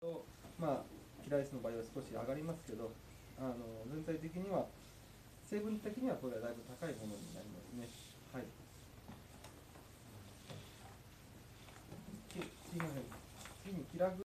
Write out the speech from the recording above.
とまあ、キライスの場合は少し上がりますけど、あの全体的には、成分的にはこれはだいぶ高いものになりますね。はい。次す。次にキラグ